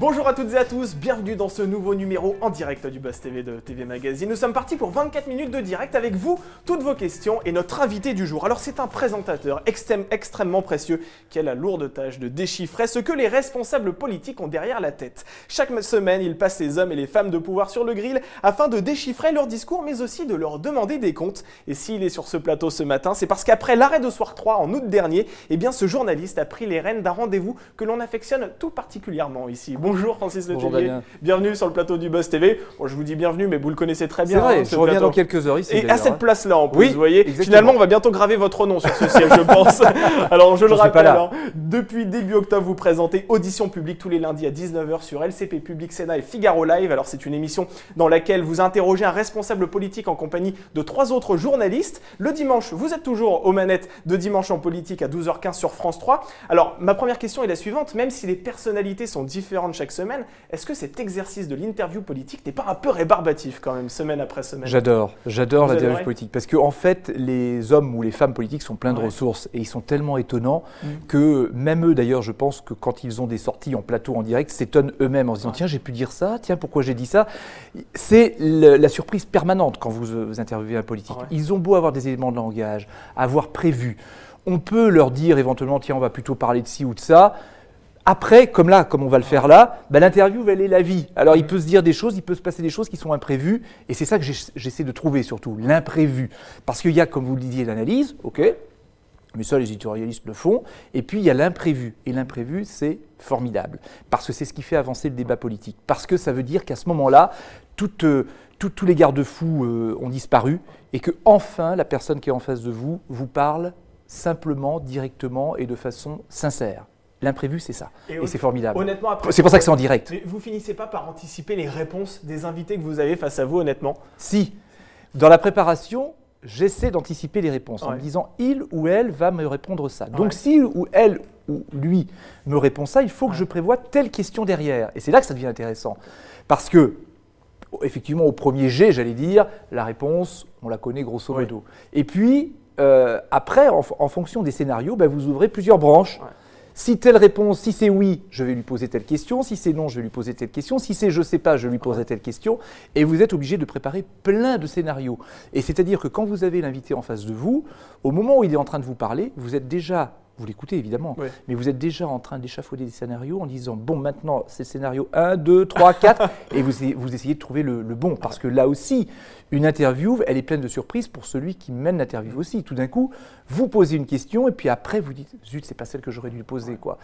Bonjour à toutes et à tous, bienvenue dans ce nouveau numéro en direct du Buzz TV de TV Magazine. Nous sommes partis pour 24 minutes de direct avec vous, toutes vos questions et notre invité du jour. Alors c'est un présentateur extrême- extrêmement précieux qui a la lourde tâche de déchiffrer ce que les responsables politiques ont derrière la tête. Chaque semaine, il passe les hommes et les femmes de pouvoir sur le grill afin de déchiffrer leurs discours mais aussi de leur demander des comptes. Et s'il est sur ce plateau ce matin, c'est parce qu'après l'arrêt de Soir 3 en août dernier, eh bien ce journaliste a pris les rênes d'un rendez-vous que l'on affectionne tout particulièrement ici. Bonjour Francis Bonjour, Letellier. Bienvenue sur le plateau du Buzz TV. Bon, je vous dis bienvenue, mais vous le connaissez très C'est bien. vrai, hein, je reviens plateau. dans quelques heures ici. Et à cette hein. place-là, en plus, Oui, vous voyez, exactement. finalement, on va bientôt graver votre nom sur ce siège, je pense. Alors, je le rappelle, hein, depuis début octobre, vous présentez Audition publique tous les lundis à 19h sur LCP Public Sénat et Figaro Live. Alors, c'est une émission dans laquelle vous interrogez un responsable politique en compagnie de trois autres journalistes. Le dimanche, vous êtes toujours aux manettes de Dimanche en politique à 12h15 sur France 3. Alors, ma première question est la suivante. Même si les personnalités sont différentes chaque semaine, est-ce que cet exercice de l'interview politique n'est pas un peu rébarbatif quand même, semaine après semaine? J'adore, j'adore dérive politique. Parce que, en fait, les hommes ou les femmes politiques sont pleins de Ouais. ressources et ils sont tellement étonnants Mm. que, même eux d'ailleurs, je pense que quand ils ont des sorties en plateau en direct, s'étonnent eux-mêmes en se disant Ouais. Tiens, j'ai pu dire ça, tiens, pourquoi j'ai dit ça? C'est la surprise permanente quand vous, euh, vous interviewez un politique. Ouais. Ils ont beau avoir des éléments de langage, avoir prévu. On peut leur dire éventuellement Tiens, on va plutôt parler de ci ou de ça. Après, comme là, comme on va le faire là, bah, l'interview va aller la vie. Alors, il peut se dire des choses, il peut se passer des choses qui sont imprévues, et c'est ça que j'essaie de trouver surtout, l'imprévu. Parce qu'il y a, comme vous le disiez, l'analyse, ok, mais ça, les éditorialistes le font, et puis il y a l'imprévu. Et l'imprévu, c'est formidable, parce que c'est ce qui fait avancer le débat politique. Parce que ça veut dire qu'à ce moment-là, euh, tous les garde-fous euh, ont disparu, et que enfin, la personne qui est en face de vous vous parle simplement, directement et de façon sincère. L'imprévu, c'est ça. Et c'est formidable. Honnêtement. C'est pour ça que c'est en direct. Mais vous finissez pas par anticiper les réponses des invités que vous avez face à vous, honnêtement Si, dans la préparation, j'essaie d'anticiper les réponses en me disant il ou elle va me répondre ça. Ouais. Donc si ou elle ou lui me répond ça, il faut que Ouais. je prévoie telle question derrière. Et c'est là que ça devient intéressant. Parce que, effectivement, au premier jet, j'allais dire, la réponse, on la connaît grosso modo. Et puis, euh, après, en, en fonction des scénarios, ben, vous ouvrez plusieurs branches. Si telle réponse, si c'est oui, je vais lui poser telle question. Si c'est non, je vais lui poser telle question. Si c'est je sais pas, je lui poserai telle question. Et vous êtes obligé de préparer plein de scénarios. Et c'est-à-dire que quand vous avez l'invité en face de vous, au moment où il est en train de vous parler, vous êtes déjà, vous l'écoutez évidemment, mais vous êtes déjà en train d'échafauder des scénarios en disant bon, maintenant c'est le scénario 1, 2, 3, 4, et vous, essayez- vous essayez de trouver le, le bon. Parce que là aussi, une interview, elle est pleine de surprises pour celui qui mène l'interview aussi. Tout d'un coup, vous posez une question et puis après vous dites zut, c'est pas celle que j'aurais dû poser. quoi.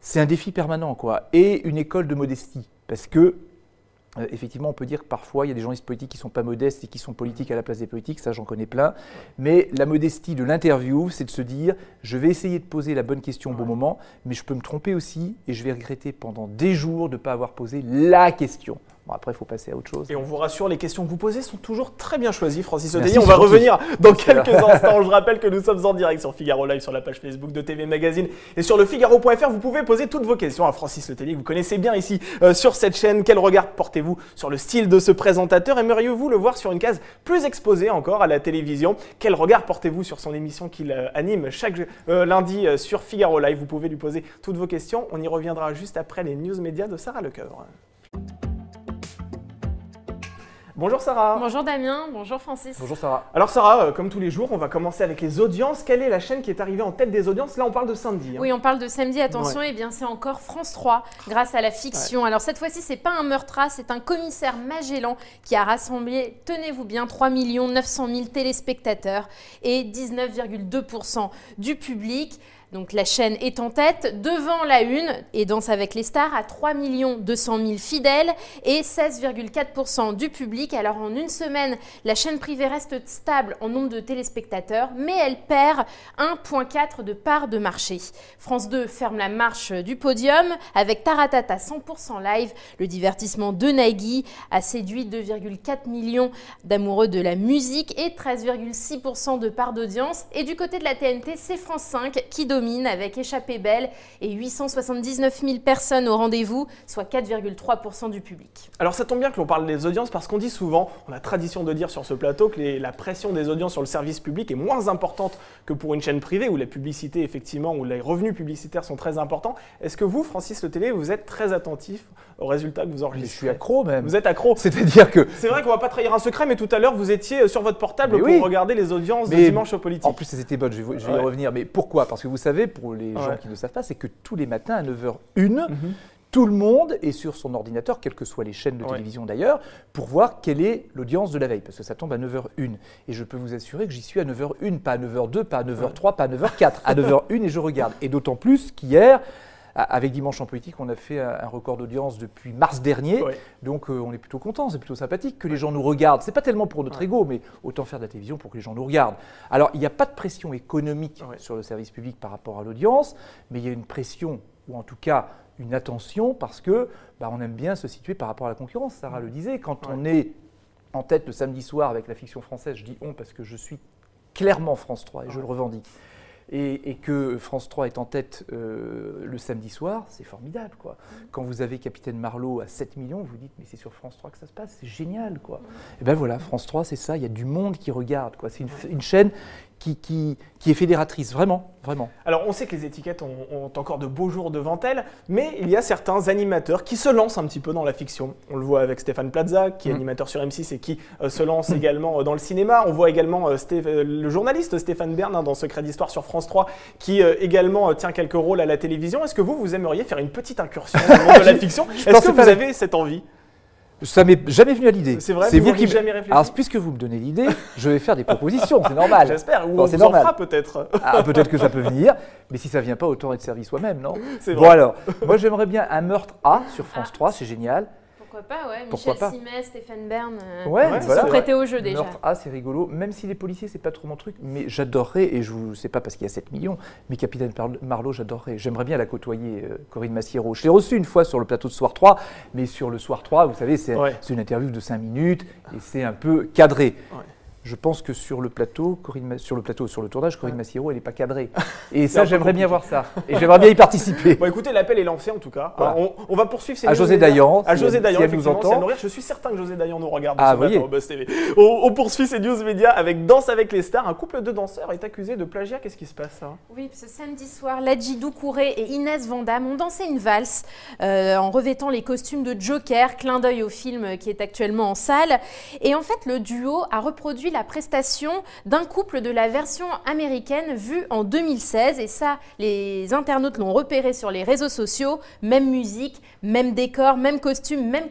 C'est un défi permanent, quoi. Et une école de modestie. Parce que, euh, effectivement, on peut dire que parfois, il y a des journalistes politiques qui ne sont pas modestes et qui sont politiques à la place des politiques, ça j'en connais plein. Mais la modestie de l'interview, c'est de se dire, je vais essayer de poser la bonne question au bon moment, mais je peux me tromper aussi et je vais regretter pendant des jours de ne pas avoir posé la question. Bon, après, il faut passer à autre chose. Et on vous rassure, les questions que vous posez sont toujours très bien choisies, Francis Odeilly. On va revenir dans quelques instants. Je rappelle que nous sommes en direct sur Figaro Live, sur la page Facebook de TV Magazine et sur le Figaro.fr. Vous pouvez poser toutes vos questions à Francis Letellier, que vous connaissez bien ici euh, sur cette chaîne. Quel regard portez-vous sur le style de ce présentateur? Aimeriez-vous le voir sur une case plus exposée encore à la télévision? Quel regard portez-vous sur son émission qu'il euh, anime chaque euh, lundi sur Figaro Live? Vous pouvez lui poser toutes vos questions. On y reviendra juste après les news médias de Sarah Lecoeur. Bonjour Sarah. Bonjour Damien, bonjour Francis. Bonjour Sarah. Alors Sarah, euh, comme tous les jours, on va commencer avec les audiences. Quelle est la chaîne qui est arrivée en tête des audiences? Là, on parle de samedi. hein. Oui, on parle de samedi, attention, et bien c'est encore France 3 grâce à la fiction. Alors cette fois-ci, c'est pas un meurtra, c'est un commissaire Magellan qui a rassemblé, tenez-vous bien, 3 900 000 téléspectateurs et 19,2% du public. Donc la chaîne est en tête, devant la une et Danse avec les stars à 3 200 000 fidèles et 16,4% du public. Alors en une semaine, la chaîne privée reste stable en nombre de téléspectateurs, mais elle perd 1,4 de part de marché. France 2 ferme la marche du podium avec Taratata 100% live. Le divertissement de Nagui a séduit 2,4 millions d'amoureux de la musique et 13,6% de part d'audience. Et du côté de la TNT, c'est France 5 qui domine domine avec Échappée Belle et 879 000 personnes au rendez-vous, soit 4,3% du public. Alors ça tombe bien que l'on parle des audiences parce qu'on dit souvent, on a tradition de dire sur ce plateau que la pression des audiences sur le service public est moins importante que pour une chaîne privée où la publicité effectivement, où les revenus publicitaires sont très importants. Est-ce que vous, Francis Le Télé, vous êtes très attentif aux résultats que vous enregistrez Je suis accro même. Vous êtes accro. C'est-à-dire que... C'est vrai qu'on va pas trahir un secret, mais tout à l'heure, vous étiez sur votre portable pour regarder les audiences de dimanche au politique. En plus, c'était bonne, je vais, je vais y revenir. Mais pourquoi? Parce que vous savez, pour les gens qui ne savent pas, c'est que tous les matins à 9h01, tout le monde est sur son ordinateur, quelles que soient les chaînes de télévision d'ailleurs, pour voir quelle est l'audience de la veille, parce que ça tombe à 9h01. Et je peux vous assurer que j'y suis à 9h01, pas à 9h02, pas à 9h03, pas à 9h04, à 9h01 et je regarde. Et d'autant plus qu'hier, avec Dimanche en politique, on a fait un record d'audience depuis mars dernier, donc euh, on est plutôt content, c'est plutôt sympathique que les gens nous regardent. C'est pas tellement pour notre ego, mais autant faire de la télévision pour que les gens nous regardent. Alors il n'y a pas de pression économique sur le service public par rapport à l'audience, mais il y a une pression, ou en tout cas une attention parce que bah, on aime bien se situer par rapport à la concurrence. Sarah le disait, quand on est en tête le samedi soir avec la fiction française, je dis on parce que je suis clairement France 3 et je le revendique. Et, que France 3 est en tête euh, le samedi soir, c'est formidable. Quoi. Quand vous avez Capitaine Marlowe à 7 millions, vous dites mais c'est sur France 3 que ça se passe, c'est génial. Quoi. Et ben voilà, France 3 c'est ça, il y a du monde qui regarde. Quoi. C'est une, une, chaîne qui, qui, qui, est fédératrice, vraiment, vraiment. Alors on sait que les étiquettes ont, encore de beaux jours devant elles, mais il y a certains animateurs qui se lancent un petit peu dans la fiction. On le voit avec Stéphane Plaza, qui est mm. animateur sur M6 et qui euh, se lance également euh, dans le cinéma. On voit également euh, le journaliste Stéphane Bern hein, dans Secret d'Histoire sur France 3, qui également tient quelques rôles à la télévision. Est-ce que vous, vous aimeriez faire une petite incursion dans le monde de la fiction? Est-ce que vous avez cette envie? Ça m'est jamais venu à l'idée. C'est vrai, c'est vous, qui jamais réfléchi. Alors, puisque vous me donnez l'idée, je vais faire des propositions, c'est normal. J'espère, ou on vous normal. en fera peut-être. Ah, peut-être que ça peut venir, mais si ça vient pas, autant être servi soi-même, non C'est Bon alors, moi j'aimerais bien un meurtre A sur France 3, c'est génial. Pourquoi pas, ouais. Michel Simès, Stéphane Bern, euh, ouais, sont prêtés au jeu déjà. Meurtre A, c'est rigolo. Même si les policiers, c'est pas trop mon truc, mais j'adorerais, et je ne sais pas parce qu'il y a 7 millions, mais Capitaine Marlowe, j'adorerais. J'aimerais bien la côtoyer, euh, Corinne Massiero. Je l'ai reçue une fois sur le plateau de Soir 3, mais sur le Soir 3, vous savez, c'est une interview de 5 minutes et c'est un peu cadré. Je pense que sur le plateau, Corinne, sur le plateau, sur le tournage, Corinne Massiero, elle n'est pas cadrée. Et ça, j'aimerais bien voir ça. Et j'aimerais bien y participer. Bon, écoutez, l'appel est lancé en tout cas. on, va poursuivre ces À José Dayan. À José Dayan, si nous entend. je suis certain que José Dayan nous regarde ah, matin Buzz TV. On, poursuit ces news médias avec Danse avec les stars. Un couple de danseurs est accusé de plagiat. Qu'est-ce qui se passe ça Oui, ce samedi soir, Ladji Doucouré et Inès Vandam ont dansé une valse euh, en revêtant les costumes de Joker, clin d'œil au film qui est actuellement en salle. Et en fait, le duo a reproduit la prestation d'un couple de la version américaine vue en 2016. Et ça, les internautes l'ont repéré sur les réseaux sociaux. Même musique, même décor, même costume, même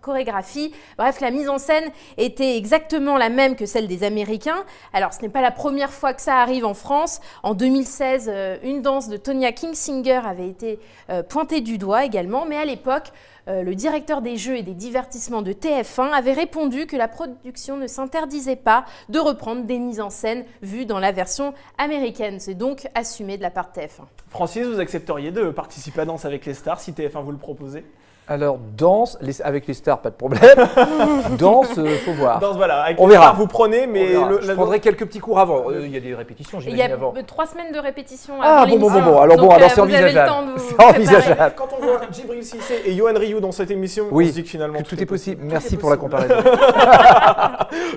chorégraphie. Bref, la mise en scène était exactement la même que celle des Américains. Alors, ce n'est pas la première fois que ça arrive en France. En 2016, euh, une danse de Tonya Kingsinger avait été euh, pointée du doigt également. Mais à l'époque, euh, le directeur des jeux et des divertissements de TF1 avait répondu que la production ne s'interdisait pas de reprendre des mises en scène vues dans la version américaine. C'est donc assumé de la part de TF1. Francis, vous accepteriez de participer à Danse avec les stars si TF1 vous le proposait? Alors, danse, avec les stars, pas de problème. danse, euh, faut voir. Danse, voilà. Avec on verra. Stars, vous prenez, mais. Je prendrai quelques petits cours avant. Euh, il y a des répétitions, j'imagine, avant. Il y a trois semaines de répétition Ah, bon, bon, bon, bon. Alors, bon, alors c'est envisageable. C'est envisageable. Quand on voit Djibril Cissé et Johan Ryu dans cette émission, on se dit que finalement. tout, est possible. Merci pour la comparaison.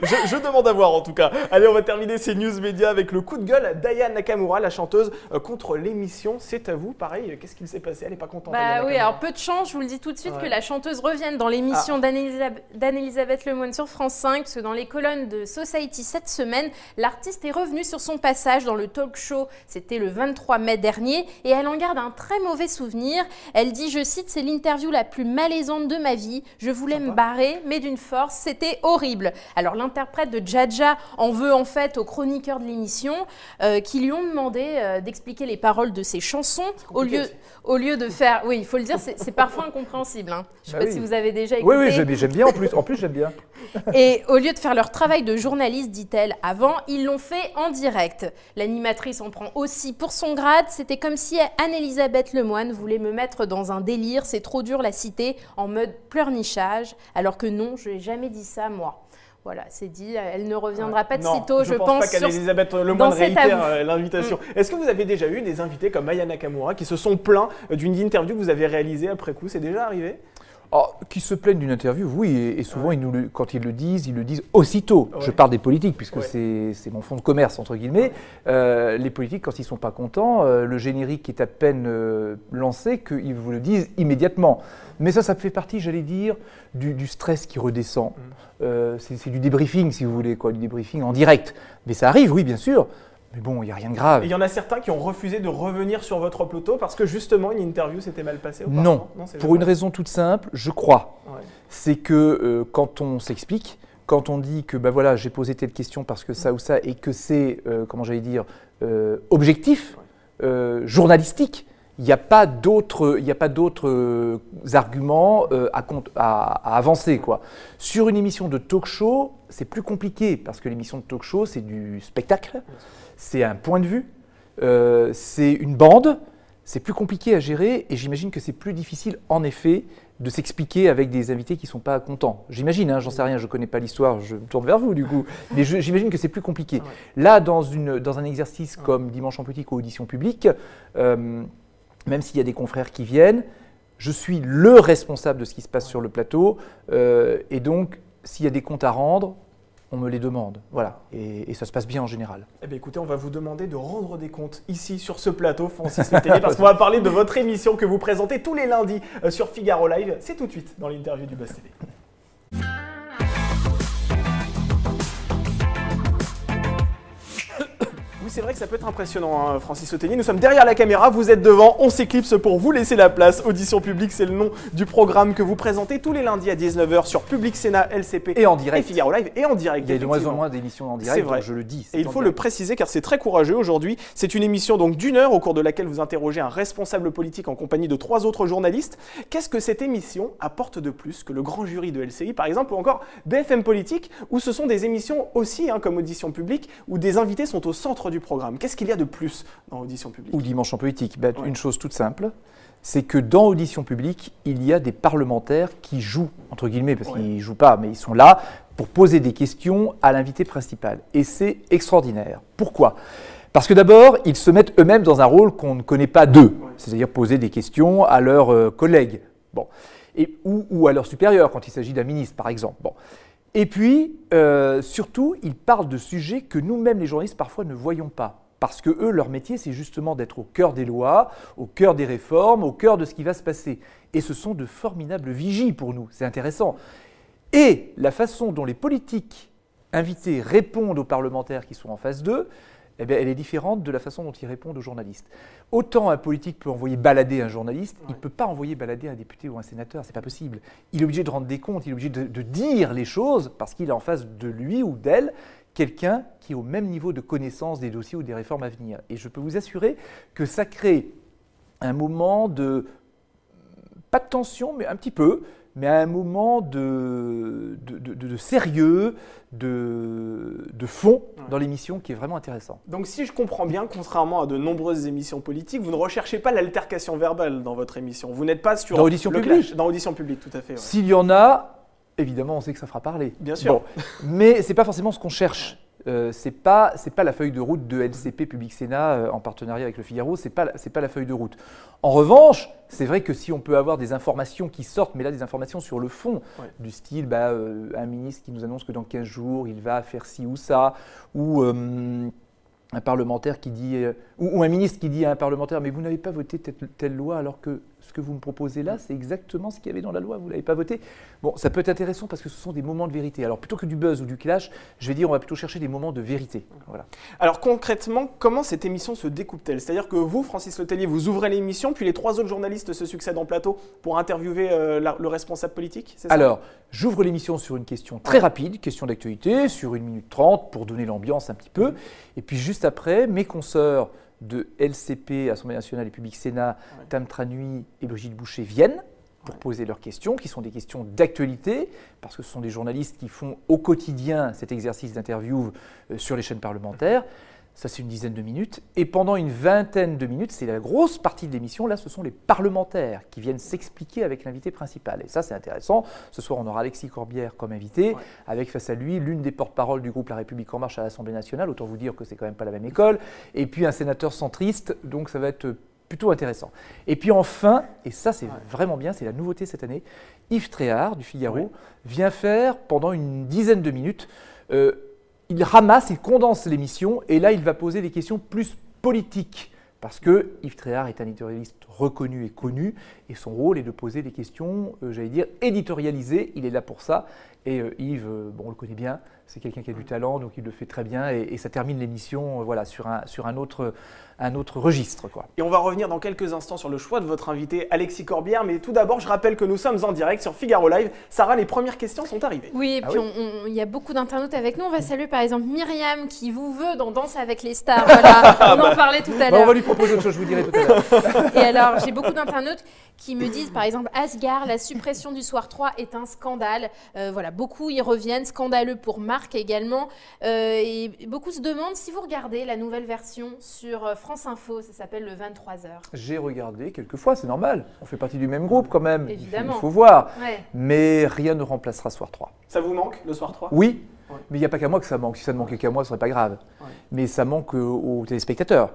je, demande à voir, en tout cas. Allez, on va terminer ces news médias avec le coup de gueule d'Aya Nakamura, la chanteuse, euh, contre l'émission. C'est à vous. Pareil, qu'est-ce qu'il s'est passé? Elle n'est pas contente. Bah oui, alors peu de chance, je vous le dis tout de suite que la chanteuse revienne dans l'émission ah. d'Anne-Elisabeth Lemoine sur France 5, parce que dans les colonnes de Society cette semaine, l'artiste est revenue sur son passage dans le talk show, c'était le 23 mai dernier, et elle en garde un très mauvais souvenir. Elle dit, je cite, c'est l'interview la plus malaisante de ma vie, je voulais me barrer, mais d'une force, c'était horrible. Alors l'interprète de Jaja en veut en fait aux chroniqueurs de l'émission, euh, qui lui ont demandé euh, d'expliquer les paroles de ses chansons, au lieu, au lieu de faire... Oui, il faut le dire, c'est parfois incompréhensible. Hein. Je sais bah pas si vous avez déjà écouté. Oui, oui, j'aime bien en plus. En plus, j'aime bien. Et au lieu de faire leur travail de journaliste, dit-elle avant, ils l'ont fait en direct. L'animatrice en prend aussi pour son grade. C'était comme si Anne-Elisabeth Lemoine voulait me mettre dans un délire. C'est trop dur la citer en mode pleurnichage. Alors que non, je n'ai jamais dit ça, moi. Voilà, c'est dit, elle ne reviendra pas de Non, sitôt, je, pense. pense. pas sur- Lemoine dans cet réitère euh, l'invitation. Est-ce que vous avez déjà eu des invités comme Maya Nakamura qui se sont plaints euh, d'une interview que vous avez réalisée après coup? C'est déjà arrivé? Oh, qui se plaignent d'une interview, oui, et, et souvent, ils nous le- quand ils le disent, ils le disent aussitôt. Ouais. Je parle des politiques, puisque Ouais. c'est mon fonds de commerce, entre guillemets. Euh, les politiques, quand ils ne sont pas contents, euh, le générique est à peine euh, lancé, qu'ils vous le disent immédiatement. Mais ça, ça fait partie, j'allais dire, du, du stress qui redescend. Mm. C'est c'est du débriefing, si vous voulez, quoi, du débriefing en direct. Mais ça arrive, oui, bien sûr. Mais bon, il n'y a rien de grave. Et il y en a certains qui ont refusé de revenir sur votre plateau parce que justement une interview s'était mal passée Non, pour une raison toute simple, je crois. Ouais. c'est que euh, quand on s'explique, quand on dit que bah voilà, j'ai posé telle question parce que ça ou ça, et que c'est, euh, comment j'allais dire, euh, objectif, journalistique, il n'y a pas d'autres, il n'y a pas d'autres arguments à- à avancer quoi. Sur une émission de talk-show, c'est plus compliqué parce que l'émission de talk-show c'est du spectacle, c'est un point de vue, euh, c'est une bande, c'est plus compliqué à gérer et j'imagine que c'est plus difficile en effet de s'expliquer avec des invités qui ne sont pas contents. J'imagine, hein, j'en sais rien, je ne connais pas l'histoire, je me tourne vers vous du coup, mais j'imagine que c'est plus compliqué. Ouais. Là, dans, une, dans un exercice comme Dimanche en politique ou audition publique, euh, même s'il y a des confrères qui viennent, je suis le responsable de ce qui se passe sur le plateau, euh, et donc s'il y a des comptes à rendre, on me les demande. Voilà, et, et ça se passe bien en général. Eh bien écoutez, on va vous demander de rendre des comptes ici sur ce plateau, Francis Le parce qu'on va parler de votre émission que vous présentez tous les lundis euh, sur Figaro Live. C'est tout de suite dans l'interview du Buzz TV. C'est vrai que ça peut être impressionnant, hein, Francis Letellier. Nous sommes derrière la caméra, vous êtes devant, on s'éclipse pour vous laisser la place. Audition publique, c'est le nom du programme que vous présentez tous les lundis à 19h sur Public Sénat, LCP Et en direct. et Figaro Live et en direct. Il y a de moins en moins d'émissions en C'est direct, vrai. je le dis. Et il faut le préciser car c'est très courageux aujourd'hui. C'est une émission donc d'une heure au cours de laquelle vous interrogez un responsable politique en compagnie de trois autres journalistes. Qu'est-ce que cette émission apporte de plus que le grand jury de LCI par exemple ou encore BFM Politique où ce sont des émissions aussi hein, comme Audition Publique où des invités sont au centre du programme. Qu'est-ce qu'il y a de plus dans Audition Publique Ou dimanche en politique. Ben, Ouais. Une chose toute simple, c'est que dans audition publique, il y a des parlementaires qui jouent, entre guillemets, parce Ouais. qu'ils ne jouent pas, mais ils sont là pour poser des questions à l'invité principal. Et c'est extraordinaire. Pourquoi? Parce que d'abord, ils se mettent eux-mêmes dans un rôle qu'on ne connaît pas d'eux, c'est-à-dire poser des questions à leurs euh, collègues. Bon. Et, ou, ou à leurs supérieurs, quand il s'agit d'un ministre, par exemple. Bon. Et puis, euh, surtout, ils parlent de sujets que nous-mêmes, les journalistes, parfois ne voyons pas. Parce que eux, leur métier, c'est justement d'être au cœur des lois, au cœur des réformes, au cœur de ce qui va se passer. Et ce sont de formidables vigies pour nous. C'est intéressant. Et la façon dont les politiques invités répondent aux parlementaires qui sont en face d'eux, eh bien, elle est différente de la façon dont ils répondent aux journalistes. Autant un politique peut envoyer balader un journaliste, il ne peut pas envoyer balader un député ou un sénateur, c'est pas possible. Il est obligé de rendre des comptes, il est obligé de, de dire les choses parce qu'il a en face de lui ou d'elle quelqu'un qui est au même niveau de connaissance des dossiers ou des réformes à venir. Et je peux vous assurer que ça crée un moment de, pas de tension, mais un petit peu, mais un moment de, de, de- de sérieux, de, de fond dans l'émission qui est vraiment intéressant. Donc si je comprends bien, contrairement à de nombreuses émissions politiques, vous ne recherchez pas l'altercation verbale dans votre émission. Vous n'êtes pas sur Dans Audition le publique. clash. Dans Audition publique, tout à fait. ouais. S'il y en a, évidemment, on sait que ça fera parler. Bien sûr. Bon, mais c'est pas forcément ce qu'on cherche. Euh, c'est pas c'est pas la feuille de route de LCP Public Sénat euh, en partenariat avec le Figaro. C'est pas c'est pas la feuille de route. En revanche, c'est vrai que si on peut avoir des informations qui sortent, mais là des informations sur le fond, du style bah, euh, un ministre qui nous annonce que dans 15 jours il va faire ci ou ça, ou euh, un parlementaire qui dit, ou, ou un ministre qui dit à un parlementaire, mais vous n'avez pas voté telle, telle loi alors que ce que vous me proposez là, c'est exactement ce qu'il y avait dans la loi, vous ne l'avez pas voté. Bon, ça peut être intéressant parce que ce sont des moments de vérité. Alors plutôt que du buzz ou du clash, je vais dire, on va plutôt chercher des moments de vérité. Voilà. Alors concrètement, comment cette émission se découpe-t-elle? C'est-à-dire que vous, Francis Letellier, vous ouvrez l'émission, puis les trois autres journalistes se succèdent en plateau pour interviewer euh, la- le responsable politique c'est ça? Alors, j'ouvre l'émission sur une question très rapide, question d'actualité, sur une minute trente pour donner l'ambiance un petit peu. Et puis juste après, mes consoeurs de LCP, Assemblée nationale et Public Sénat, Ouais. Tam Tranui et Brigitte Boucher viennent pour Ouais. poser leurs questions, qui sont des questions d'actualité, parce que ce sont des journalistes qui font au quotidien cet exercice d'interview euh, sur les chaînes parlementaires. Ça, c'est une dizaine de minutes. Et pendant une vingtaine de minutes, c'est la grosse partie de l'émission. Là, ce sont les parlementaires qui viennent s'expliquer avec l'invité principal. Et ça, c'est intéressant. Ce soir, on aura Alexis Corbière comme invité, avec face à lui l'une des porte-paroles du groupe La République En Marche à l'Assemblée nationale. Autant vous dire que c'est quand même pas la même école. Et puis un sénateur centriste. Donc, ça va être plutôt intéressant. Et puis enfin, et ça c'est vraiment bien, c'est la nouveauté cette année, Yves Tréhard du Figaro vient faire pendant une dizaine de minutes euh, il ramasse, il condense l'émission et là, il va poser des questions plus politiques. Parce que Yves Tréhard est un éditorialiste reconnu et connu, et son rôle est de poser des questions, euh, j'allais dire, éditorialisées. Il est là pour ça. Et euh, Yves, euh, bon, on le connaît bien, c'est quelqu'un qui a du talent, donc il le fait très bien, et, ça termine l'émission voilà, sur, un, sur un, autre, un autre registre. Quoi. Et on va revenir dans quelques instants sur le choix de votre invité, Alexis Corbière, mais tout d'abord, je rappelle que nous sommes en direct sur Figaro Live. Sarah, les premières questions sont arrivées. Oui, et ah puis il y a beaucoup d'internautes avec nous. On va saluer par exemple Myriam qui vous veut dans Danse avec les stars. Voilà, on en parlait tout à l'heure. on va lui proposer autre chose, je vous dirai tout à l'heure. et alors, j'ai beaucoup d'internautes qui me disent par exemple Asgard, la suppression du soir 3 est un scandale. Euh, voilà, beaucoup y reviennent, scandaleux pour Marc également. Euh, et beaucoup se demandent si vous regardez la nouvelle version sur euh, France Info, ça s'appelle le 23h. J'ai regardé quelques fois, c'est normal. On fait partie du même groupe quand même. Évidemment. Il faut voir. Mais rien ne remplacera Soir 3. Ça vous manque le Soir 3 Oui. Mais il n'y a pas qu'à moi que ça manque. Si ça ne manquait qu'à moi, ce serait pas grave. Mais ça manque aux téléspectateurs.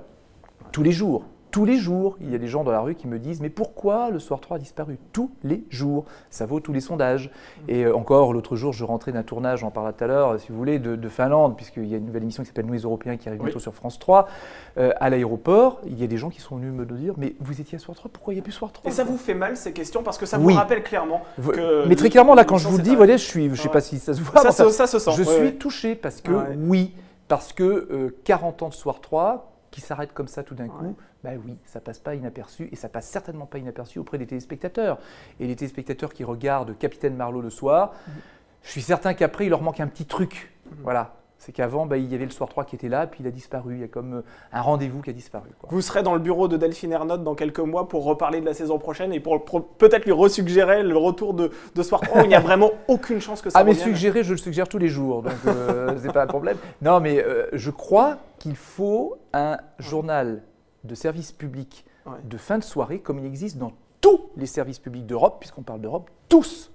Tous les jours tous les jours, il y a des gens dans la rue qui me disent Mais pourquoi le soir 3 a disparu Tous les jours? Ça vaut tous les sondages. Mm. Et euh, encore, l'autre jour, je rentrais d'un tournage, j'en parlais tout à l'heure, si vous voulez, de, Finlande, puisqu'il y a une nouvelle émission qui s'appelle Nous les Européens qui arrive bientôt sur France 3. Euh, à l'aéroport, il y a des gens qui sont venus me dire Mais vous étiez à soir 3, pourquoi il n'y a plus soir 3 Et ça vous fait mal ces questions? Parce que ça vous rappelle clairement que. Mais très clairement, là, quand je vous le dis, voyez, je suis, je ne sais pas si ça se voit. Ça, ça, se sent. Je suis touché parce que, oui, parce que 40 euh, ans de soir 3, qui s'arrête comme ça tout d'un coup, bah oui, ça passe pas inaperçu et ça passe certainement pas inaperçu auprès des téléspectateurs. Et les téléspectateurs qui regardent Capitaine Marlowe le soir, mhm. je suis certain qu'après il leur manque un petit truc. Mhm. Voilà. C'est qu'avant, bah, il y avait le soir 3 qui était là, puis il a disparu. Il y a comme euh, un rendez-vous qui a disparu. Vous serez dans le bureau de Delphine Ernotte dans quelques mois pour reparler de la saison prochaine et pour, peut-être lui resuggérer le retour de, soir 3 il n'y a vraiment aucune chance que ça Ah, mais suggérer, je le suggère tous les jours, donc euh, c'est pas un problème. Non, mais euh, je crois qu'il faut un journal de services publics de fin de soirée, comme il existe dans tous les services publics d'Europe, puisqu'on parle d'Europe, tous,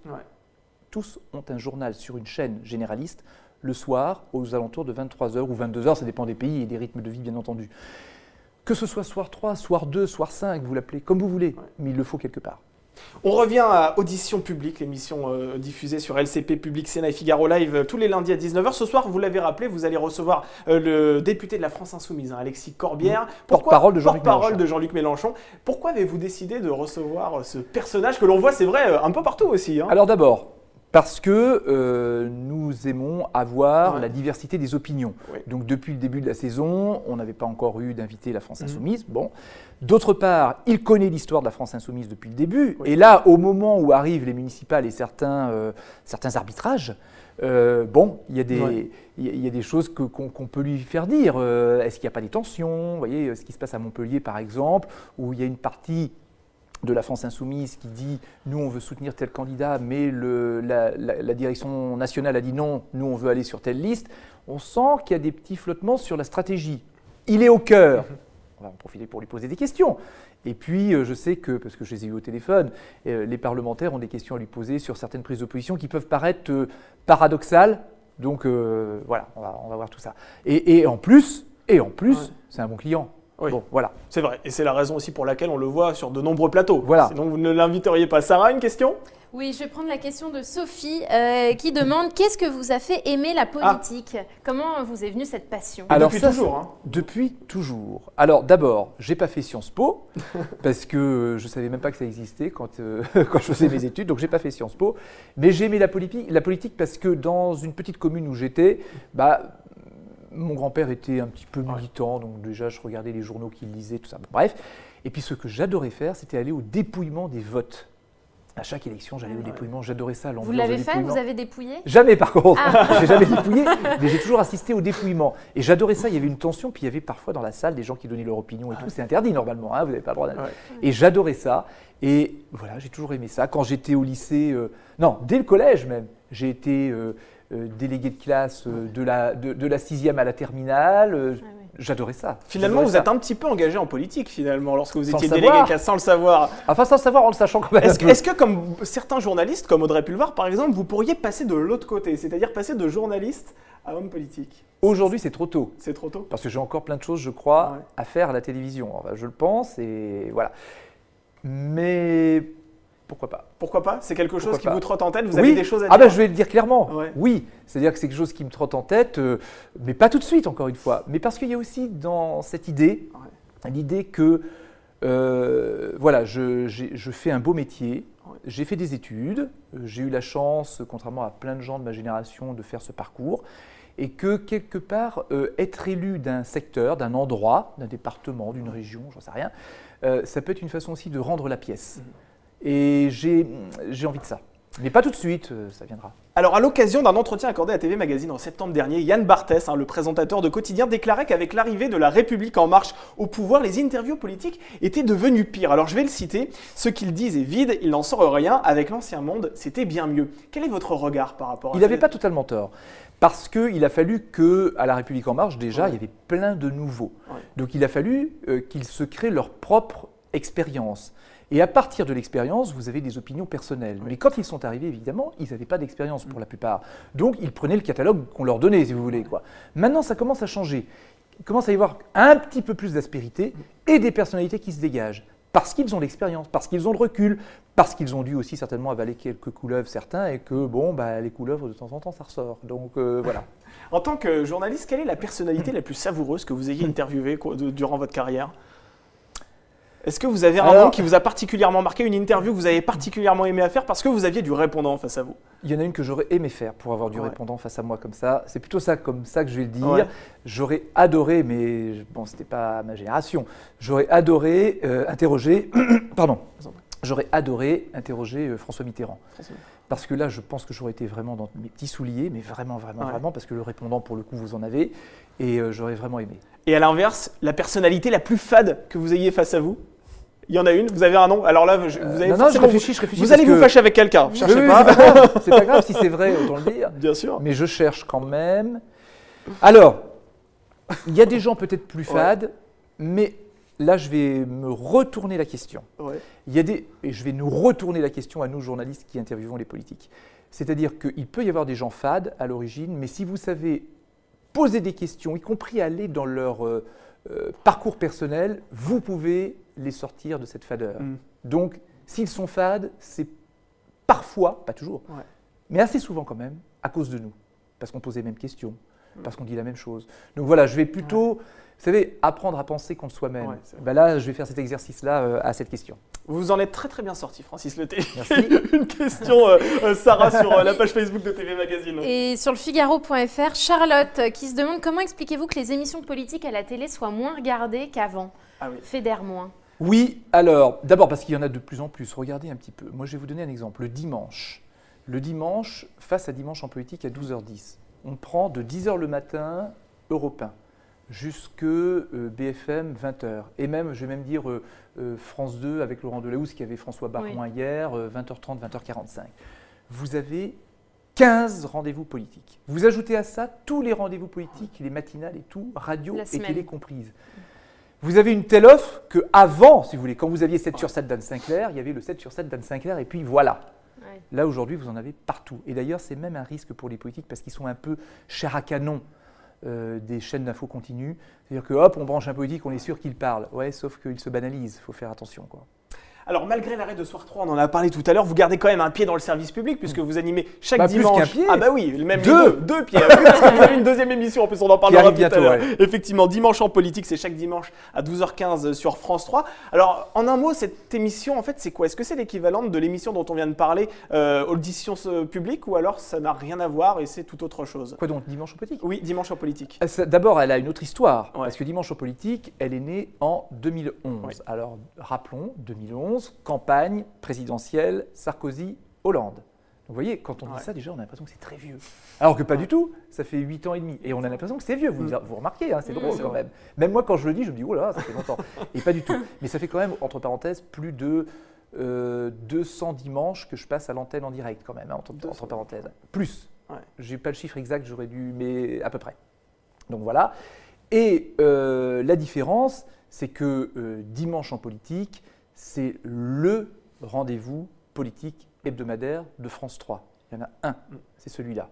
tous ont un journal sur une chaîne généraliste le soir aux alentours de 23h ou 22h, ça dépend des pays et des rythmes de vie bien entendu. Que ce soit soir 3, soir 2, soir 5, vous l'appelez comme vous voulez, mais il le faut quelque part. On revient à Audition Publique, l'émission euh, diffusée sur LCP Public Sénat et Figaro Live euh, tous les lundis à 19h. Ce soir, vous l'avez rappelé, vous allez recevoir euh, le député de la France Insoumise, hein, Alexis Corbière. Porte-parole de Jean-Luc Mélenchon. de Jean-Luc Mélenchon. Pourquoi avez-vous décidé de recevoir ce personnage que l'on voit, c'est vrai, un peu partout aussi hein? Alors d'abord, parce que euh, nous aimons avoir la diversité des opinions. Donc depuis le début de la saison, on n'avait pas encore eu d'invité la France mhm. Insoumise. Bon. D'autre part, il connaît l'histoire de la France Insoumise depuis le début. Et là, au moment où arrivent les municipales et certains, euh, certains arbitrages, euh, bon, il y, a des, il y a des choses qu'on peut lui faire dire. Est-ce qu'il n'y a pas des tensions? Vous voyez ce qui se passe à Montpellier, par exemple, où il y a une partie de la France insoumise qui dit nous on veut soutenir tel candidat, mais le, la, direction nationale a dit non, nous on veut aller sur telle liste, on sent qu'il y a des petits flottements sur la stratégie. Il est au cœur. On va en profiter pour lui poser des questions. Et puis, euh, je sais que, parce que je les ai eu au téléphone, euh, les parlementaires ont des questions à lui poser sur certaines prises d'opposition qui peuvent paraître euh, paradoxales. Donc, voilà, on va, on va, voir tout ça. Et, en plus, et en plus, c'est un bon client. Bon, voilà. C'est vrai. Et c'est la raison aussi pour laquelle on le voit sur de nombreux plateaux. Voilà. Sinon, vous ne l'inviteriez pas. Sarah, une question? Oui, je vais prendre la question de Sophie euh, qui demande qu'est-ce que vous a fait aimer la politique? Comment vous est venue cette passion? Alors, Depuis toujours. Hein. Depuis toujours. Alors d'abord, j'ai pas fait Sciences Po parce que je savais même pas que ça existait quand, euh, quand je faisais mes études, donc j'ai pas fait Sciences Po. Mais j'ai aimé la politique, la politique parce que dans une petite commune où j'étais, bah, mon grand-père était un petit peu militant, donc déjà je regardais les journaux qu'il lisait, tout ça. bref. Et puis ce que j'adorais faire, c'était aller au dépouillement des votes. À chaque élection, j'allais au dépouillement, j'adorais ça. Vous l'avez fait? Vous avez dépouillé? Jamais par contre, ah. j'ai jamais dépouillé, mais j'ai toujours assisté au dépouillement. Et j'adorais ça, il y avait une tension, puis il y avait parfois dans la salle des gens qui donnaient leur opinion et tout. C'est interdit normalement, hein, vous n'avez pas le droit d'aller. Et j'adorais ça. Et voilà, j'ai toujours aimé ça. Quand j'étais au lycée, euh, non, dès le collège même, j'ai été euh, délégué de classe euh, de la, de, la sixième à la terminale. Euh, J'adorais ça. Finalement, vous ça. êtes un petit peu engagé en politique, finalement, lorsque vous Sans étiez délégué savoir. CAS, sans le savoir. Enfin, sans le savoir, en le sachant quand même. Est-ce que, peu. est-ce que, comme certains journalistes, comme Audrey Pulvar par exemple, vous pourriez passer de l'autre côté, c'est-à-dire passer de journaliste à homme politique? Aujourd'hui, c'est trop tôt. C'est trop tôt? Parce que j'ai encore plein de choses, je crois, Ouais. à faire à la télévision. Enfin, je le pense et voilà. Mais pourquoi pas Pourquoi pas? C'est quelque chose Pourquoi qui pas vous trotte en tête? Vous Oui. avez des choses à Ah dire ben je vais le dire clairement. Ouais. Oui, c'est-à-dire que c'est quelque chose qui me trotte en tête, euh, mais pas tout de suite encore une fois. Mais parce qu'il y a aussi dans cette idée l'idée que euh, voilà, je, fais un beau métier. J'ai fait des études, euh, j'ai eu la chance, contrairement à plein de gens de ma génération, de faire ce parcours, et que quelque part, euh, être élu d'un secteur, d'un endroit, d'un département, d'une région, j'en sais rien, euh, ça peut être une façon aussi de rendre la pièce. Et j'ai envie de ça. Mais pas tout de suite, euh, ça viendra. Alors, à l'occasion d'un entretien accordé à TV Magazine en septembre dernier, Yann Barthès, hein, le présentateur de Quotidien, déclarait qu'avec l'arrivée de la République en marche au pouvoir, les interviews politiques étaient devenues pires. Alors, je vais le citer. Ce qu'il disent est vide, il n'en sort rien. Avec l'ancien monde, c'était bien mieux. Quel est votre regard par rapport à Il ça n'avait pas totalement tort. Parce qu'il a fallu que, à la République en marche, déjà, Ouais. il y avait plein de nouveaux. Ouais. Donc il a fallu euh, qu'ils se créent leur propre expérience. Et à partir de l'expérience, vous avez des opinions personnelles. Mais quand ils sont arrivés, évidemment, ils n'avaient pas d'expérience pour la plupart. Donc ils prenaient le catalogue qu'on leur donnait, si vous voulez. Quoi. Maintenant, ça commence à changer. Il commence à y avoir un petit peu plus d'aspérité et des personnalités qui se dégagent. Parce qu'ils ont l'expérience, parce qu'ils ont le recul, parce qu'ils ont dû aussi certainement avaler quelques couleuvres certains et que, bon, bah, les couleuvres, de temps en temps, ça ressort. Donc euh, voilà. En tant que journaliste, quelle est la personnalité la plus savoureuse que vous ayez interviewée durant votre carrière? Est-ce que vous avez un Alors- nom qui vous a particulièrement marqué, une interview que vous avez particulièrement aimé à faire parce que vous aviez du répondant face à vous? Il y en a une que j'aurais aimé faire pour avoir du Ouais. répondant face à moi comme ça. C'est plutôt ça comme ça que je vais le dire. Ouais. J'aurais adoré, mais bon, c'était pas ma génération. J'aurais adoré euh, interroger, pardon, j'aurais adoré interroger euh, François Mitterrand. Parce que là, je pense que j'aurais été vraiment dans mes petits souliers, mais vraiment, vraiment, Ouais. vraiment, parce que le répondant, pour le coup, vous en avez, et euh, j'aurais vraiment aimé. Et à l'inverse, la personnalité la plus fade que vous ayez face à vous? Il y en a une Vous avez un nom Alors là, je- vous avez non, non, je réfléchis, je réfléchis. Vous allez vous fâcher avec quelqu'un, Oui, cherchez oui, pas. C'est pas grave, pas grave si c'est vrai, autant le dire. Bien sûr. Mais je cherche quand même. Alors, il y a des gens peut-être plus Ouais. fades, mais là, je vais me retourner la question. Ouais. Il y a des, et je vais nous retourner la question à nous, journalistes qui interviewons les politiques. C'est-à-dire qu'il peut y avoir des gens fades à l'origine, mais si vous savez poser des questions, y compris aller dans leur euh, euh, parcours personnel, vous pouvez les sortir de cette fadeur. Mm. Donc, s'ils sont fades, c'est parfois, pas toujours, Ouais. mais assez souvent quand même, à cause de nous. Parce qu'on pose les mêmes questions, Mm. parce qu'on dit la même chose. Donc voilà, je vais plutôt, vous savez, apprendre à penser contre soi-même. Ouais. Ben là, je vais faire cet exercice-là euh, à cette question. Vous en êtes très très bien sorti, Francis Leté. Merci. une question, euh, euh, Sarah, sur euh, la page Facebook de TV Magazine. Et sur le Figaro.fr, Charlotte qui se demande comment expliquez-vous que les émissions politiques à la télé soient moins regardées qu'avant? Ah oui. Fédère moins. Oui, alors, d'abord parce qu'il y en a de plus en plus. Regardez un petit peu. Moi, je vais vous donner un exemple. Le dimanche. Le dimanche, face à dimanche en politique à 12h10. On prend de 10h le matin, Europe 1, jusque euh, BFM 20h. Et même, je vais même dire euh, euh, France 2 avec Laurent Delahousse qui avait François Barouin hier, euh, 20h30, 20h45. Vous avez 15 rendez-vous politiques. Vous ajoutez à ça tous les rendez-vous politiques, les matinales et tout, radio et télé comprises. Vous avez une telle offre que avant, si vous voulez, quand vous aviez 7 sur 7 d'Anne Sinclair, il y avait le 7 sur 7 d'Anne Sinclair et puis voilà. Ouais. Là aujourd'hui, vous en avez partout. Et d'ailleurs, c'est même un risque pour les politiques parce qu'ils sont un peu chair à canon euh, des chaînes d'infos continues. C'est-à-dire que hop, on branche un politique, on est sûr qu'il parle. Ouais, sauf qu'il se banalise. Il faut faire attention. Alors, malgré l'arrêt de Soir 3, on en a parlé tout à l'heure, vous gardez quand même un pied dans le service public puisque vous animez chaque Bah, plus dimanche. qu'un pied. Ah, bah oui, même les Deux. deux, deux pieds. Ah parce que vous avez une deuxième émission, en plus, on en parlera à bientôt, l'heure. ouais. Effectivement, dimanche en politique, c'est chaque dimanche à 12h15 sur France 3. Alors, en un mot, cette émission, en fait, c'est quoi? Est-ce que c'est l'équivalent de l'émission dont on vient de parler, euh, audition euh, publique, ou alors ça n'a rien à voir et c'est tout autre chose? Quoi donc, dimanche en politique? Oui, dimanche en politique. Ça- D'abord, elle a une autre histoire. Ouais. Parce que Dimanche en politique, elle est née en 2011. Ouais. Alors, rappelons, 2011, campagne présidentielle Sarkozy-Hollande. Vous voyez, quand on Ouais. dit ça, déjà, on a l'impression que c'est très vieux. Alors que pas du tout, ça fait 8 ans et demi. Et on a l'impression que c'est vieux, vous, Mm. vous remarquez, hein, c'est Mm. drôle quand vrai. même. Même moi, quand je le dis, je me dis, oh là, ça fait longtemps. et pas du tout. Mais ça fait quand même, entre parenthèses, plus de euh, 200 dimanches que je passe à l'antenne en direct, quand même, hein, entre, 200. entre parenthèses. Plus. Ouais. J'ai pas le chiffre exact, j'aurais dû, mais à peu près. Donc voilà. Et la différence, c'est que dimanche en politique, c'est le rendez-vous politique hebdomadaire de France 3. Il y en a un, mm. c'est celui-là.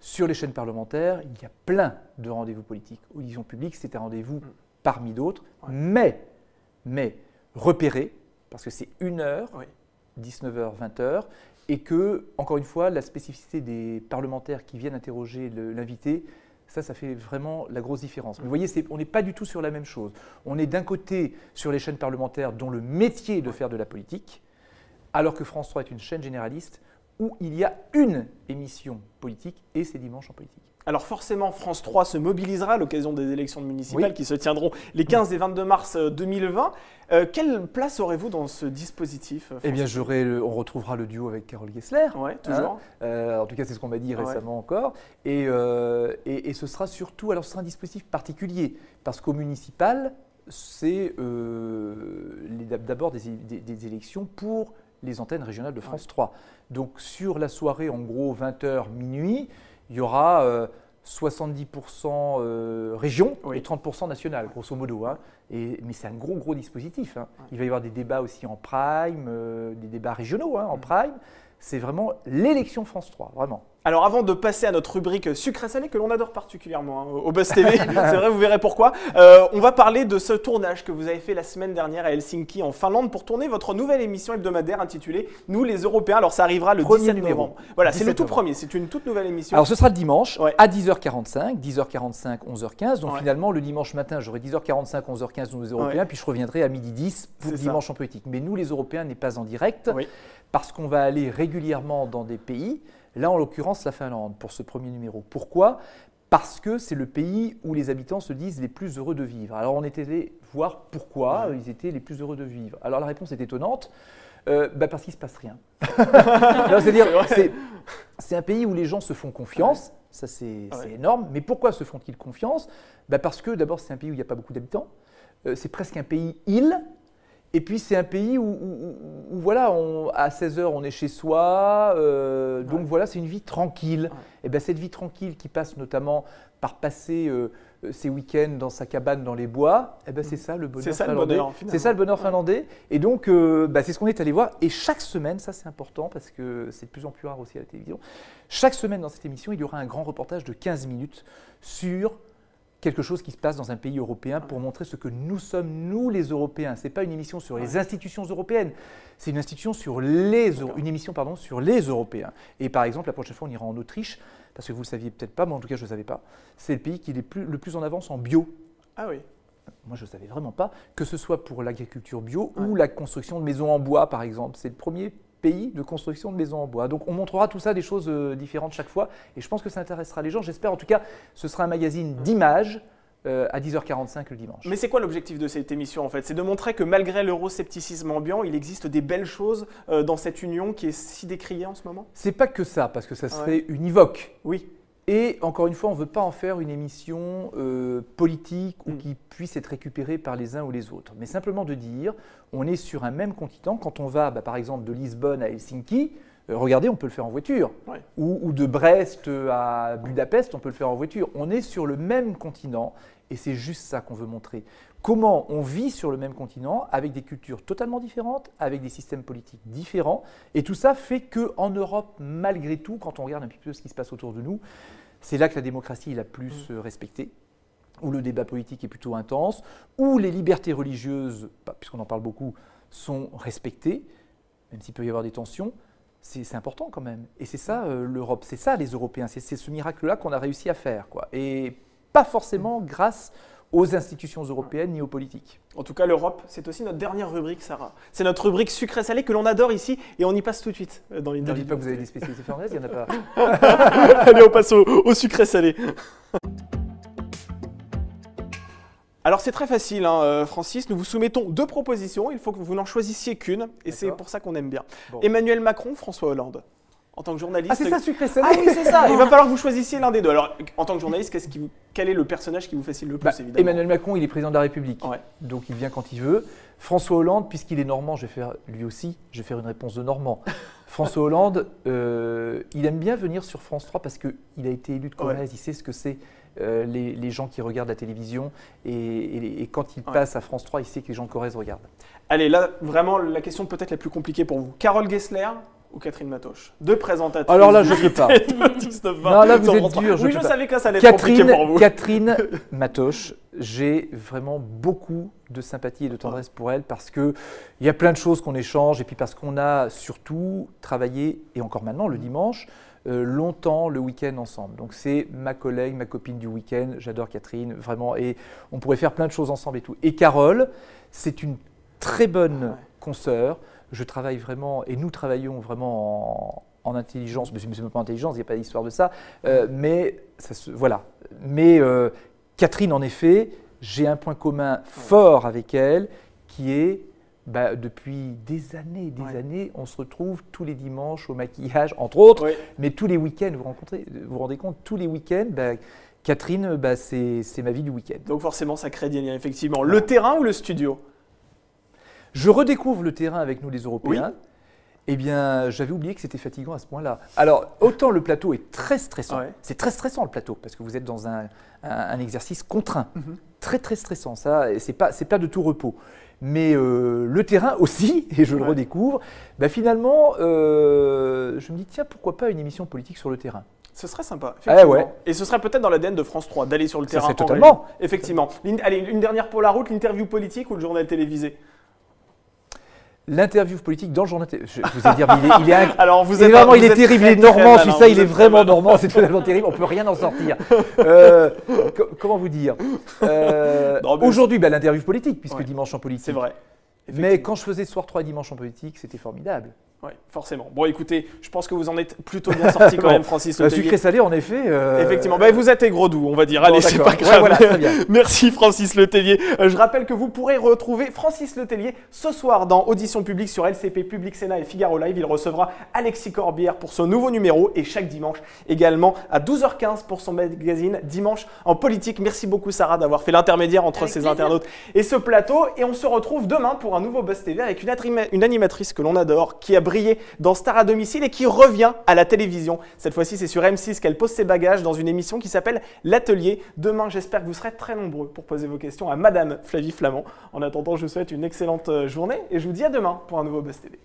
Sur les chaînes parlementaires, il y a plein de rendez-vous politiques. Audition publique, c'est un rendez-vous mm. parmi d'autres, mais, mais repéré, parce que c'est une heure, 19h, 20h, et que, encore une fois, la spécificité des parlementaires qui viennent interroger l'invité, ça, ça fait vraiment la grosse différence. Mais vous voyez, on n'est pas du tout sur la même chose. On est d'un côté sur les chaînes parlementaires dont le métier est de faire de la politique, alors que France 3 est une chaîne généraliste où il y a une émission politique et c'est dimanche en politique. Alors forcément, France 3 se mobilisera à l'occasion des élections municipales qui se tiendront les 15 et 22 mars 2020. Euh, euh, quelle place aurez-vous dans ce dispositif euh, Eh bien, on retrouvera le duo avec Carole Gessler. Oui, toujours. Hein. en tout cas, c'est ce qu'on m'a dit récemment encore. Et, et, ce sera surtout, alors ce sera un dispositif particulier, parce qu'au municipal, c'est d'abord des, des élections pour les antennes régionales de France 3. Donc sur la soirée, en gros 20h minuit, il y aura 70% euh, euh, région et 30% national, grosso modo. Hein. Et, mais c'est un gros, gros dispositif. Hein. Il va y avoir des débats aussi en prime, euh, des débats régionaux hein, en mm. prime. C'est vraiment l'élection France 3, vraiment. Alors avant de passer à notre rubrique sucré-salé que l'on adore particulièrement hein, au Buzz TV, c'est vrai, vous verrez pourquoi, euh, on va parler de ce tournage que vous avez fait la semaine dernière à Helsinki en Finlande pour tourner votre nouvelle émission hebdomadaire intitulée Nous les Européens. Alors ça arrivera le 17 novembre. Voilà, c'est le tout premier, c'est une toute nouvelle émission. Alors ce sera le dimanche à 10h45, 10h45, 11h15. Donc finalement le dimanche matin j'aurai 10h45, 11h15 nous les Européens, puis je reviendrai à midi 10 pour le dimanche en politique. Mais nous les Européens n'est pas en direct parce qu'on va aller régulièrement dans des pays. Là, en l'occurrence, la Finlande, pour ce premier numéro. Pourquoi? Parce que c'est le pays où les habitants se disent les plus heureux de vivre. Alors, on était allé voir pourquoi ils étaient les plus heureux de vivre. Alors, la réponse est étonnante. Euh, bah, parce qu'il ne se passe rien. C'est-à-dire, c'est un pays où les gens se font confiance, ça c'est énorme, mais pourquoi se font-ils confiance? Bah, Parce que d'abord c'est un pays où il n'y a pas beaucoup d'habitants, euh, c'est presque un pays île, et puis c'est un pays où, voilà, à 16h on est chez soi, euh, donc voilà, c'est une vie tranquille. Et bien cette vie tranquille qui passe notamment par passer euh, ses week-ends dans sa cabane dans les bois, et ben c'est ça le bonheur finlandais. C'est ça le bonheur finlandais. Et donc euh, bah, c'est ce qu'on est allé voir. Et chaque semaine, ça c'est important parce que c'est de plus en plus rare aussi à la télévision, chaque semaine dans cette émission, il y aura un grand reportage de 15 minutes sur quelque chose qui se passe dans un pays européen pour montrer ce que nous sommes, nous les Européens. Ce n'est pas une émission sur les institutions européennes, c'est une, institution sur les, une émission pardon, sur les Européens. Et par exemple, la prochaine fois, on ira en Autriche, parce que vous ne le saviez peut-être pas, moi en tout cas je ne le savais pas, c'est le pays qui est plus, le plus en avance en bio. Ah oui moi je ne savais vraiment pas, que ce soit pour l'agriculture bio ou la construction de maisons en bois par exemple. C'est le premier pays de construction de maisons en bois. Donc on montrera tout ça, des choses euh, différentes chaque fois, et je pense que ça intéressera les gens. J'espère en tout cas, ce sera un magazine d'images. Euh, à 10h45 le dimanche. Mais c'est quoi l'objectif de cette émission en fait? C'est de montrer que malgré l'euroscepticisme ambiant, il existe des belles choses euh, dans cette union qui est si décriée en ce moment? C'est pas que ça, parce que ça serait univoque. Oui. Et encore une fois, on ne veut pas en faire une émission euh, politique ou mm. qui puisse être récupérée par les uns ou les autres, mais simplement de dire, on est sur un même continent. Quand on va, bah, par exemple, de Lisbonne à Helsinki, euh, regardez, on peut le faire en voiture. Ou, de Brest à Budapest, on peut le faire en voiture. On est sur le même continent et c'est juste ça qu'on veut montrer. Comment on vit sur le même continent avec des cultures totalement différentes, avec des systèmes politiques différents. Et tout ça fait qu'en Europe, malgré tout, quand on regarde un petit peu ce qui se passe autour de nous, c'est là que la démocratie est la plus mm. euh, respectée, où le débat politique est plutôt intense, où les libertés religieuses, bah, puisqu'on en parle beaucoup, sont respectées, même s'il peut y avoir des tensions. C'est important quand même. Et c'est ça euh, l'Europe, c'est ça les Européens, c'est ce miracle-là qu'on a réussi à faire. Quoi. Et pas forcément grâce aux institutions européennes ni aux politiques. En tout cas, l'Europe, c'est aussi notre dernière rubrique, Sarah. C'est notre rubrique sucré-salé que l'on adore ici et on y passe tout de suite euh, dans l'interview. Ne dites pas que vous avez des spécialités finlandaises, il n'y en a pas. Allez, on passe au, sucré-salé. Alors c'est très facile, hein, euh, Francis. Nous vous soumettons deux propositions. Il faut que vous n'en choisissiez qu'une, et c'est pour ça qu'on aime bien. Emmanuel Macron, François Hollande. En tant que journaliste. Ah, c'est ça, sucré salé Ah oui, c'est ça. Il va falloir que vous choisissiez l'un des deux. Alors, en tant que journaliste, qu'est-ce qui vous- quel est le personnage qui vous fascine le plus, Bah, évidemment Emmanuel Macron, il est président de la République. Ouais. Donc il vient quand il veut. François Hollande, puisqu'il est normand, je vais faire lui aussi, je vais faire une réponse de normand. François Hollande, euh, il aime bien venir sur France 3 parce qu'il a été élu de Corrèze, Ouais. il sait ce que c'est euh, les, les gens qui regardent la télévision et, et- et quand il Ouais. passe à France 3, il sait que les gens de Corrèze regardent. Allez, là, vraiment, la question peut-être la plus compliquée pour vous. Carole Gessler ou Catherine Matoche Deux présentatrices. Alors là, je ne sais pas. 19, Non, là, vous êtes France 3. dur, je Oui, je pas. savais que ça allait être compliqué Catherine, pour vous. Catherine Matoche, j'ai vraiment beaucoup de sympathie et de tendresse pour elle parce que il y a plein de choses qu'on échange et puis parce qu'on a surtout travaillé et encore maintenant le dimanche euh, longtemps le week-end ensemble. Donc c'est ma collègue, ma copine du week-end. J'adore Catherine vraiment et on pourrait faire plein de choses ensemble et tout. Et Carole, c'est une très bonne Ouais. consoeur. Je travaille vraiment et nous travaillons vraiment en, en intelligence, mais c'est même pas intelligence, il n'y a pas d'histoire de ça. Euh, mais ça se, voilà. Mais euh, Catherine, en effet, j'ai un point commun fort avec elle, qui est bah, depuis des années, des Ouais. années, on se retrouve tous les dimanches au maquillage, entre autres, mais tous les week-ends, vous rencontrez, vous vous rendez compte, tous les week-ends, bah, Catherine, bah, c'est c'est ma vie du week-end. Donc forcément, ça crée des liens, effectivement. Le terrain ou le studio? Je redécouvre le terrain avec nous les Européens. Eh bien, j'avais oublié que c'était fatigant à ce point-là. Alors, autant le plateau est très stressant. Ouais. C'est très stressant le plateau parce que vous êtes dans un, un- un exercice contraint, Mhm. très très stressant. Ça, c'est pas pas de tout repos. Mais euh, le terrain aussi, et je le redécouvre. Bah, finalement, euh, je me dis tiens pourquoi pas une émission politique sur le terrain? Ce serait sympa. Ah ouais. Et ce serait peut-être dans l'ADN de France 3 d'aller sur le Ça terrain. en totalement. région. Effectivement. Allez, une dernière pour la route, l'interview politique ou le journal télévisé? L'interview politique dans le journal. Je vous ai mais il est, il est inc- Alors vous êtes vraiment, vous il est terrible, il est normand, celui-là, il est vraiment normand, c'est totalement terrible, on peut rien en sortir. Euh, co- comment vous dire Euh, Aujourd'hui, bah, l'interview politique, puisque Ouais. dimanche en politique. C'est vrai. Mais quand je faisais soir 3 et dimanche en politique, c'était formidable. Oui, forcément. Bon, écoutez, je pense que vous en êtes plutôt bien sorti quand même, Francis Euh, Letellier. sucré salé, en effet. euh, Effectivement. Bah, vous êtes aigre doux, on va dire. bon, Allez, c'est pas Ouais, grave. voilà, très bien. Merci Francis Letellier. Euh, je rappelle que vous pourrez retrouver Francis Letellier ce soir dans Audition publique sur LCP, Public Sénat et Figaro Live. Il recevra Alexis Corbière pour son nouveau numéro et chaque dimanche également à 12h15 pour son magazine Dimanche en politique. Merci beaucoup Sarah d'avoir fait l'intermédiaire entre Avec ces plaisir. internautes et ce plateau. Et on se retrouve demain pour un nouveau Buzz TV avec une, une animatrice que l'on adore, qui a brillé dans Star à domicile et qui revient à la télévision. Cette fois-ci, c'est sur M6 qu'elle pose ses bagages dans une émission qui s'appelle L'Atelier. Demain, j'espère que vous serez très nombreux pour poser vos questions à Madame Flavie Flamand. En attendant, je vous souhaite une excellente euh, journée et je vous dis à demain pour un nouveau Buzz TV.